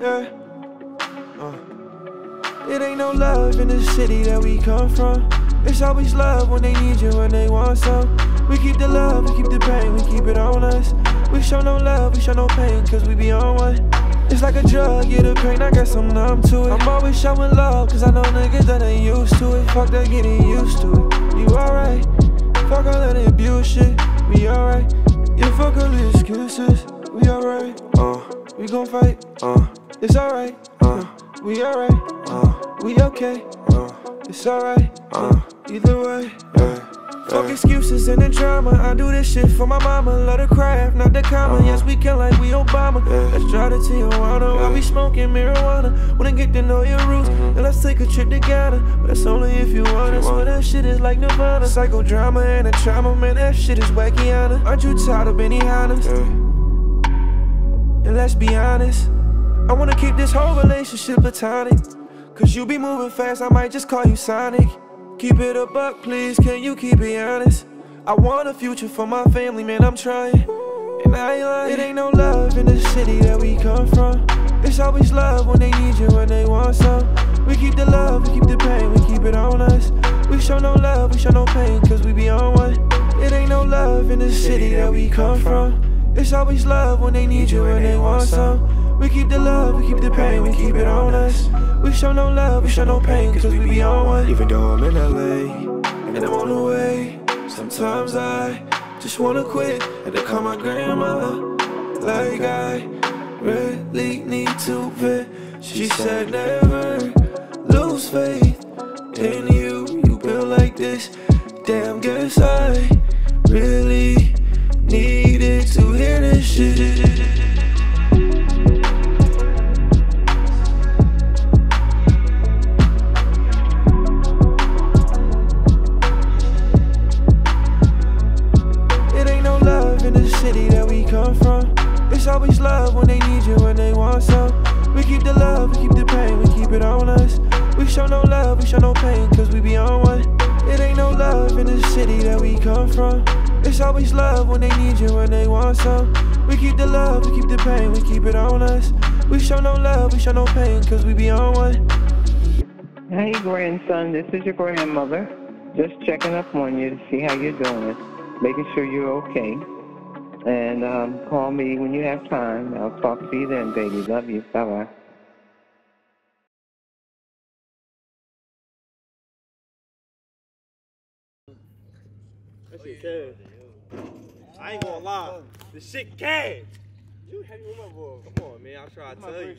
Yeah. Uh. It ain't no love in the city that we come from. It's always love when they need you when they want some. We keep the love, we keep the pain, we keep it on us. We show no love, we show no pain, cause we be on one. It's like a drug, yeah, the pain, I guess I'm numb to it. I'm always showing love, cause I know niggas that ain't used to it. Fuck that getting used to it. Shit. We alright. Yeah, fuck all the excuses. We alright. Uh, we gon' fight. Uh. It's alright, uh, we alright, uh, we okay, uh, it's alright, uh, either way, yeah. Fuck excuses and the drama. I do this shit for my mama. Love the craft, not the comma. Uh-huh. Yes, we can like we Obama. Yeah. Let's drive to Tijuana yeah. while we smoking marijuana. Wanna get to know your roots, mm-hmm. and let's take a trip together. But that's only if you want it. So that shit is like Nirvana. Psychodrama and a trauma, man. That shit is wacky, Anna. Aren't you tired of Benny Yeah. And let's be honest. I wanna keep this whole relationship platonic. Cause you be moving fast, I might just call you Sonic. Keep it a buck, please, can you keep it honest? I want a future for my family, man, I'm trying. And I ain't lying, it ain't no love in the city that we come from. It's always love when they need you, when they want some. We keep the love, we keep the pain, we keep it on us. We show no love, we show no pain, cause we be on one. It ain't no love in the city that we come from. It's always love when they need you, when they want some. We keep the love, we keep the pain, we keep it on us. Show no love, we show no pain, cause we be on one. Even though I'm in LA, and I'm on the way. Sometimes I just wanna quit, and to call my grandma. Like I really need to vent. She said never lose faith in you. You built like this, damn, guess I really needed to hear this shit. Always love when they need you, when they want some. We keep the love, we keep the pain, we keep it on us. We show no love, we show no pain, cause we be on one. It ain't no love in the city that we come from. It's always love when they need you, when they want some. We keep the love, we keep the pain, we keep it on us. We show no love, we show no pain, cause we be on one. Hey, grandson, this is your grandmother. Just checking up on you to see how you're doing, making sure you're okay. And um, call me when you have time. I'll talk to you then, baby. Love you. Bye bye. That shit cash. I ain't gonna lie. The shit cash. You heavy with my boy. Come on, man. I'm trying to tell you.